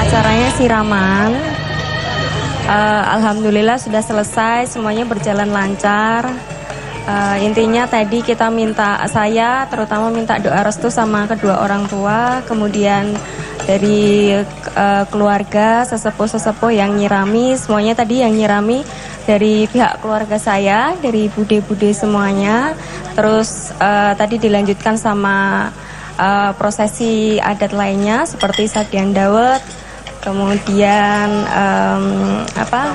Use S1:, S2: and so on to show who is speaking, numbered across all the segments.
S1: acaranya siraman. Uh, Alhamdulillah sudah selesai, semuanya berjalan lancar. Uh, intinya tadi kita minta saya terutama minta doa restu sama kedua orang tua, kemudian dari uh, keluarga sesepuh-sesepuh yang nyirami, semuanya tadi yang nyirami dari pihak keluarga saya, dari bude-bude semuanya. Terus uh, tadi dilanjutkan sama uh, prosesi adat lainnya seperti sadian dawet, kemudian um, apa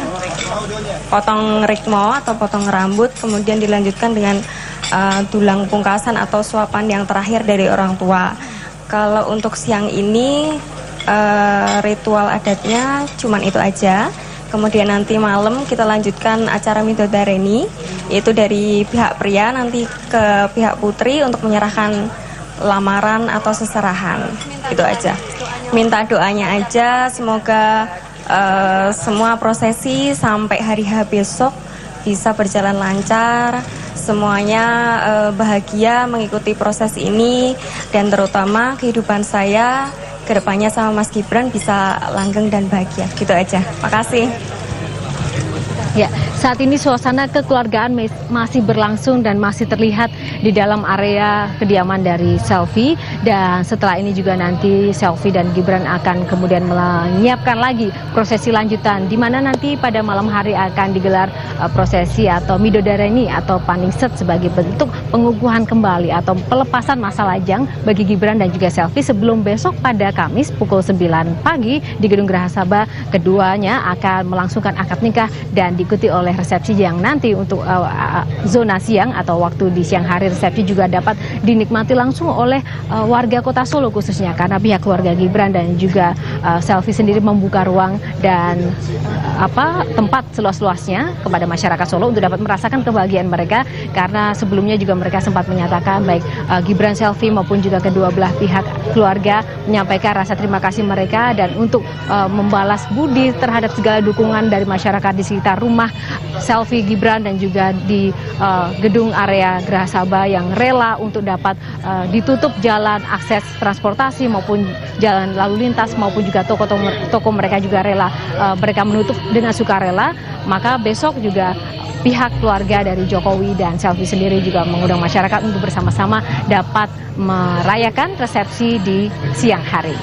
S1: potong rikmo atau potong rambut kemudian dilanjutkan dengan uh, tulang pungkasan atau suapan yang terakhir dari orang tua. Kalau untuk siang ini uh, ritual adatnya cuman itu aja. Kemudian nanti malam kita lanjutkan acara midodareni yaitu dari pihak pria nanti ke pihak putri untuk menyerahkan lamaran atau seserahan. Itu aja. Minta doanya aja. Semoga uh, semua prosesi sampai hari H besok bisa berjalan lancar. Semuanya uh, bahagia mengikuti proses ini. Dan terutama kehidupan saya ke depannya sama Mas Gibran bisa langgeng dan bahagia. Gitu aja. Makasih
S2: Ya, saat ini suasana kekeluargaan masih berlangsung dan masih terlihat di dalam area kediaman dari Selfie dan setelah ini juga nanti Selfie dan Gibran akan kemudian menyiapkan lagi prosesi lanjutan di mana nanti pada malam hari akan digelar uh, prosesi atau midodareni atau paningset sebagai bentuk pengukuhan kembali atau pelepasan masa lajang bagi Gibran dan juga Selfie sebelum besok pada Kamis pukul 9 pagi di Gedung Geraha Sabah keduanya akan melangsungkan akad nikah dan di diikuti oleh resepsi yang nanti untuk uh, zona siang atau waktu di siang hari resepsi juga dapat dinikmati langsung oleh uh, warga kota Solo khususnya. Karena pihak keluarga Gibran dan juga uh, Selfie sendiri membuka ruang dan uh, apa tempat seluas-luasnya kepada masyarakat Solo untuk dapat merasakan kebahagiaan mereka. Karena sebelumnya juga mereka sempat menyatakan baik uh, Gibran Selfie maupun juga kedua belah pihak keluarga menyampaikan rasa terima kasih mereka. Dan untuk uh, membalas budi terhadap segala dukungan dari masyarakat di sekitar rumah rumah selfie Gibran dan juga di uh, gedung area Geraha Sabah yang rela untuk dapat uh, ditutup jalan akses transportasi maupun jalan lalu lintas maupun juga toko-toko mereka juga rela uh, mereka menutup dengan sukarela maka besok juga pihak keluarga dari Jokowi dan Selfie sendiri juga mengundang masyarakat untuk bersama-sama dapat merayakan resepsi di siang hari.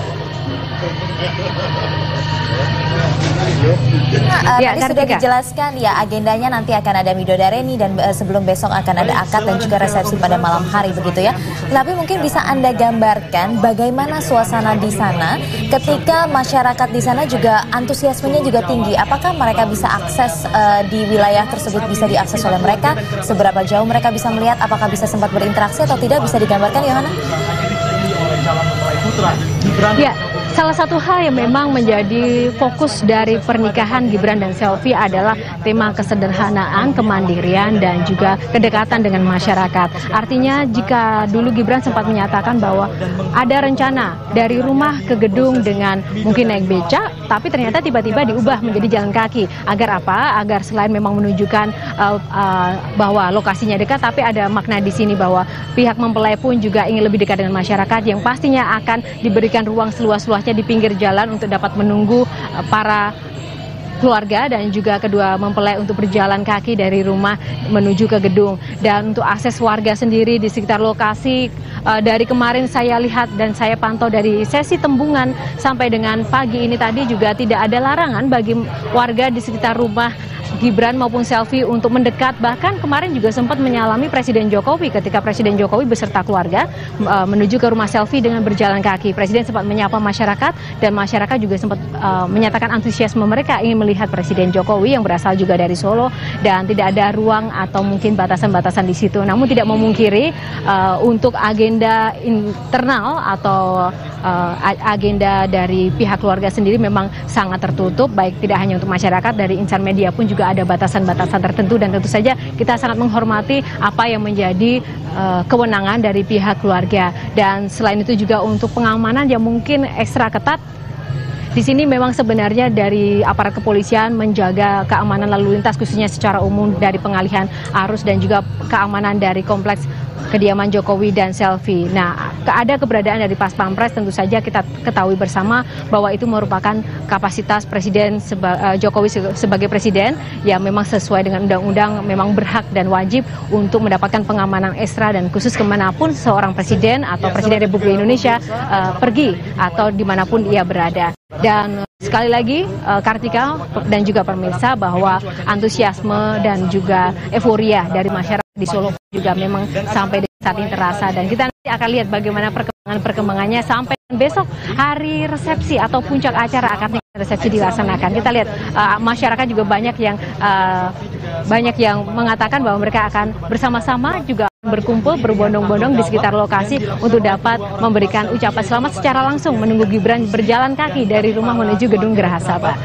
S3: Nah, uh, ya, tadi sudah dijelaskan ya agendanya nanti akan ada midodareni dan uh, sebelum besok akan ada akad dan juga resepsi pada malam hari begitu ya. Tapi mungkin bisa Anda gambarkan bagaimana suasana di sana ketika masyarakat di sana juga antusiasmenya juga tinggi. Apakah mereka bisa akses uh, di wilayah tersebut bisa diakses oleh mereka? Seberapa jauh mereka bisa melihat? Apakah bisa sempat berinteraksi atau tidak? Bisa digambarkan Yohana?
S2: Ya, Salah satu hal yang memang menjadi fokus dari pernikahan Gibran dan Selvi adalah tema kesederhanaan, kemandirian, dan juga kedekatan dengan masyarakat. Artinya jika dulu Gibran sempat menyatakan bahwa ada rencana dari rumah ke gedung dengan mungkin naik beca, tapi ternyata tiba-tiba diubah menjadi jalan kaki. Agar apa? Agar selain memang menunjukkan uh, uh, bahwa lokasinya dekat, tapi ada makna di sini bahwa pihak mempelai pun juga ingin lebih dekat dengan masyarakat yang pastinya akan diberikan ruang seluas-luas tepatnya di pinggir jalan untuk dapat menunggu eh, para keluarga dan juga kedua mempelai untuk berjalan kaki dari rumah menuju ke gedung. Dan untuk akses warga sendiri di sekitar lokasi uh, dari kemarin saya lihat dan saya pantau dari sesi tembungan sampai dengan pagi ini tadi juga tidak ada larangan bagi warga di sekitar rumah Gibran maupun selfie untuk mendekat. Bahkan kemarin juga sempat menyalami Presiden Jokowi ketika Presiden Jokowi beserta keluarga uh, menuju ke rumah selfie dengan berjalan kaki. Presiden sempat menyapa masyarakat dan masyarakat juga sempat uh, menyatakan antusiasme mereka ingin melihat Presiden Jokowi yang berasal juga dari Solo dan tidak ada ruang atau mungkin batasan-batasan di situ. Namun tidak memungkiri uh, untuk agenda internal atau uh, agenda dari pihak keluarga sendiri memang sangat tertutup baik tidak hanya untuk masyarakat dari insan media pun juga juga ada batasan-batasan tertentu dan tentu saja kita sangat menghormati apa yang menjadi uh, kewenangan dari pihak keluarga. Dan selain itu juga untuk pengamanan yang mungkin ekstra ketat di sini memang sebenarnya dari aparat kepolisian menjaga keamanan lalu lintas khususnya secara umum dari pengalihan arus dan juga keamanan dari kompleks kediaman Jokowi dan selfie. Nah, ada keberadaan dari Pas Pampres tentu saja kita ketahui bersama bahwa itu merupakan kapasitas Presiden seba, uh, Jokowi sebagai presiden yang memang sesuai dengan undang-undang memang berhak dan wajib untuk mendapatkan pengamanan ekstra dan khusus ke mana pun seorang presiden atau presiden Republik Indonesia uh, pergi atau di mana pun ia berada. Dan sekali lagi Kartika dan juga pemirsa bahwa antusiasme dan juga euforia dari masyarakat di Solo juga memang sampai saat ini terasa dan kita nanti akan lihat bagaimana perkembangan-perkembangannya sampai besok hari resepsi atau puncak acara akan resepsi dilaksanakan. Kita lihat uh, masyarakat juga banyak yang uh, banyak yang mengatakan bahwa mereka akan bersama-sama juga berkumpul berbondong-bondong di sekitar lokasi untuk dapat memberikan ucapan selamat secara langsung menunggu Gibran berjalan kaki dari rumah menuju gedung Geraha Sabah.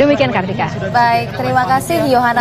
S2: Demikian Kartika.
S3: Baik, terima kasih Yohana